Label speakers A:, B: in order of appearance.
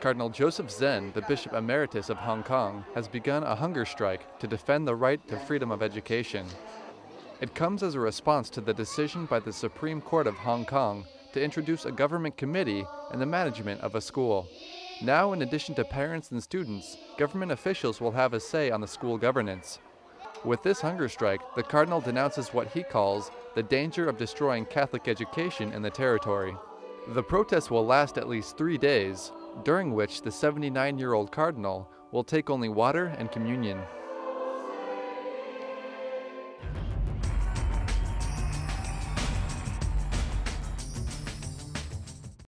A: Cardinal Joseph Zen, the Bishop Emeritus of Hong Kong, has begun a hunger strike to defend the right to freedom of education. It comes as a response to the decision by the Supreme Court of Hong Kong to introduce a government committee in the management of a school. Now, in addition to parents and students, government officials will have a say on the school governance. With this hunger strike, the Cardinal denounces what he calls the danger of destroying Catholic education in the territory. The protest will last at least three days, during which the 79 year old Cardinal will take only water and communion.